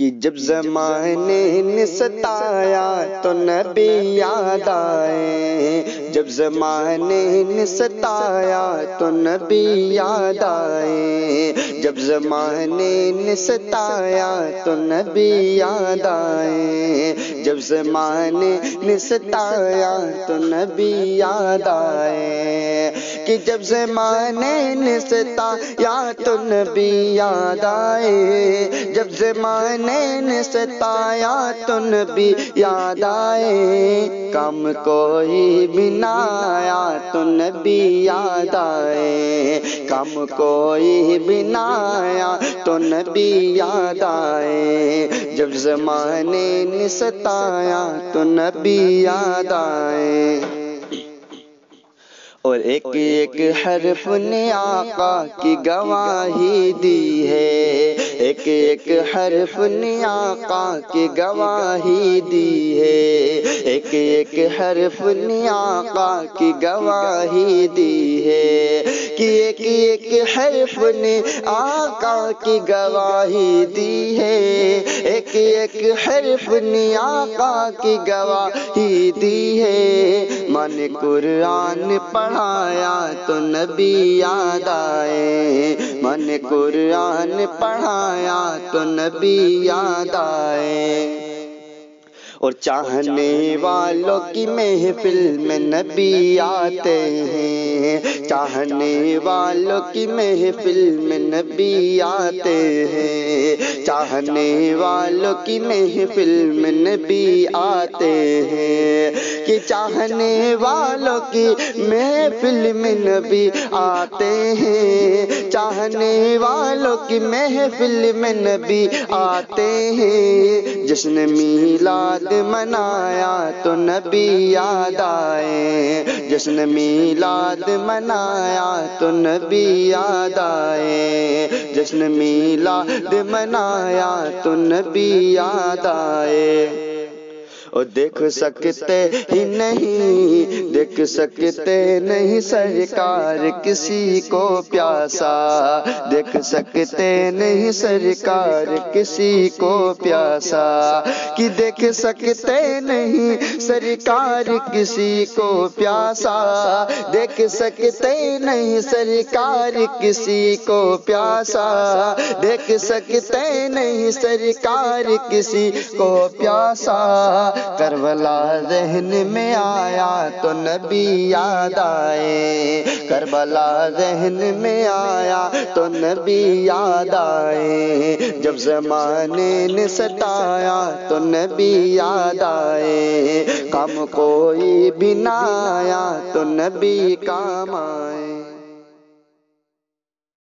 कि जब जमाने ने सताया तो नबी याद आए। जब जमाने ने सताया तो नबी याद आए। जब जमाने ने सताया तो नबी याद आए। जब जमाने ने सताया तो नबी याद आए। कि जब जमाने ने सताया तो नबी याद आए, जब जमाने ने सताया तो नबी याद आए, कम कोई बिनाया तो नबी याद आए, कम कोई बिनाया तो नबी याद आए, जब जमाने ने सताया तो नबी याद आए। और एक एक हरफ ने आका की गवाही दी है। एक एक हरफ ने आका की गवाही दी है। एक एक हरफ ने आका की गवाही दी है। कि एक एक हरफ ने आका की गवाही दी है। एक एक हरफ ने आका की गवाही दी है। मन कुरान पढ़ाया तो नबी याद आए। मन कुरान पढ़ाया तो नबी याद आए। और चाहने वालों की महफिल में नबी आते हैं। चाहने वालों की महफिल में नबी आते हैं। चाहने वालों की महफिल में नबी आते हैं। कि चाहने वालों की महफिल में नबी आते हैं। चाहने वालों की महफिल में नबी आते हैं। जिसने मीलाद मनाया तो नबी याद आए। जिसने मीलाद मनाया तो नबी याद आए। जिसने मीलाद मनाया तो नबी याद आए। और देख सकते ही नहीं देख सकते नहीं सरकार किसी को प्यासा। देख सकते नहीं सरकार किसी को प्यासा। कि देख सकते नहीं सरकार किसी को प्यासा। देख सकते नहीं सरकार किसी को प्यासा। देख सकते नहीं सरकार किसी को प्यासा। करबला जहन में आया तो नबी याद आए। करबला जहन में आया तो नबी याद आए। जब जमाने ने सताया तो नबी याद आए। कम कोई बिनाया तो नबी काम आए।